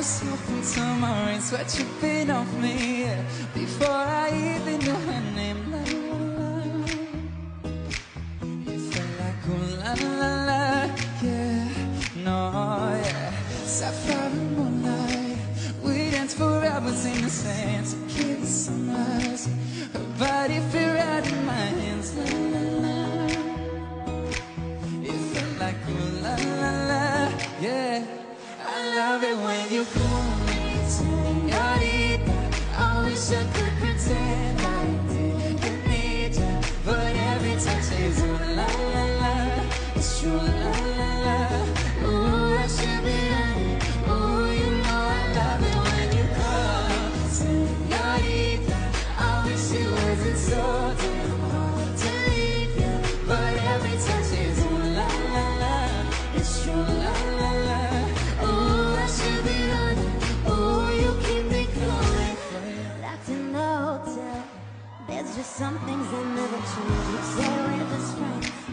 myself into my rain, sweat dripping off me before I even knew her name. La, la, la. You felt like ooh la la la, yeah, no, yeah. Sapphire moonlight, we danced for hours in the sand, to kill the sunrise. Her body fit right in my hands, la la la. It felt like ooh la la, yeah. I love it when you call me señorita. I wish I could pretend I didn't need you, but every touch is ooh la la la. It's true la. There's some things that never change. Just friends, but friends